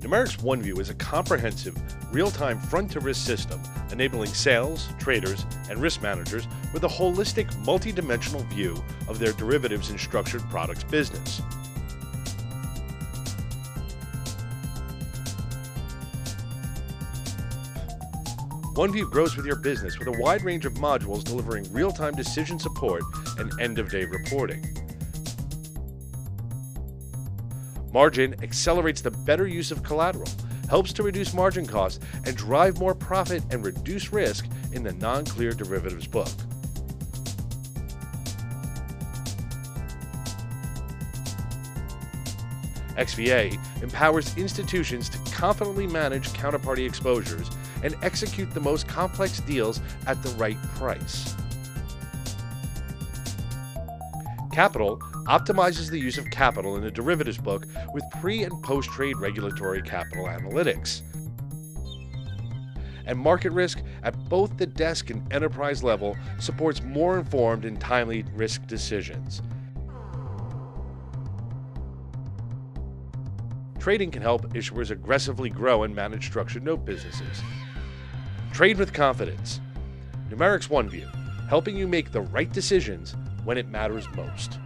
Numerix OneView is a comprehensive, real time front to risk system enabling sales, traders, and risk managers with a holistic, multi-dimensional view of their derivatives and structured products business. OneView grows with your business with a wide range of modules delivering real time decision support and end of day reporting. Margin accelerates the better use of collateral, helps to reduce margin costs, and drive more profit and reduce risk in the non clear derivatives book. XVA empowers institutions to confidently manage counterparty exposures and execute the most complex deals at the right price. Capital optimizes the use of capital in a derivatives book with pre and post trade regulatory capital analytics. And market risk at both the desk and enterprise level supports more informed and timely risk decisions. Trading can help issuers aggressively grow and manage structured note businesses. Trade with confidence. Numerix OneView, helping you make the right decisions when it matters most.